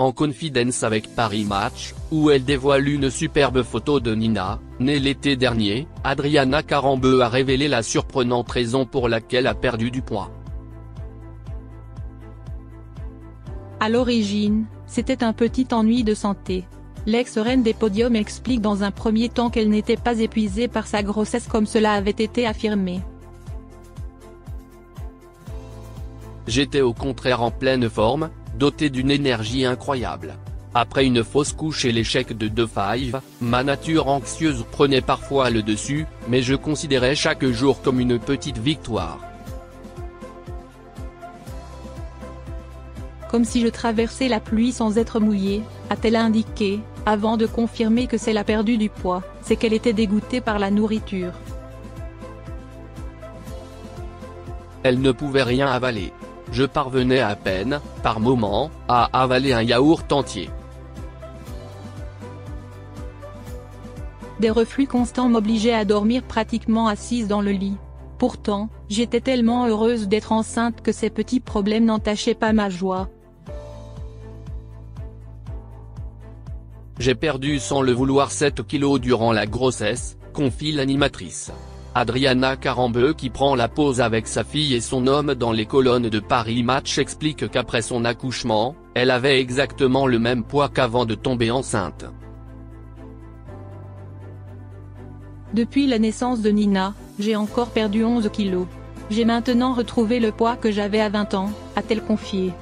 En confidence avec Paris Match, où elle dévoile une superbe photo de Nina, née l'été dernier, Adriana Carambeu a révélé la surprenante raison pour laquelle a perdu du poids. À l'origine, c'était un petit ennui de santé. L'ex-reine des podiums explique dans un premier temps qu'elle n'était pas épuisée par sa grossesse comme cela avait été affirmé. J'étais au contraire en pleine forme, doté d'une énergie incroyable. Après une fausse couche et l'échec de deux five, ma nature anxieuse prenait parfois le dessus, mais je considérais chaque jour comme une petite victoire. Comme si je traversais la pluie sans être mouillée, a-t-elle indiqué, avant de confirmer que c'est a perdu du poids, c'est qu'elle était dégoûtée par la nourriture. Elle ne pouvait rien avaler. Je parvenais à peine, par moments, à avaler un yaourt entier. Des reflux constants m'obligeaient à dormir pratiquement assise dans le lit. Pourtant, j'étais tellement heureuse d'être enceinte que ces petits problèmes n'entachaient pas ma joie. J'ai perdu sans le vouloir 7 kilos durant la grossesse, confie l'animatrice. Adriana Carambeu qui prend la pause avec sa fille et son homme dans les colonnes de Paris Match explique qu'après son accouchement, elle avait exactement le même poids qu'avant de tomber enceinte. Depuis la naissance de Nina, j'ai encore perdu 11 kilos. J'ai maintenant retrouvé le poids que j'avais à 20 ans, a-t-elle confié.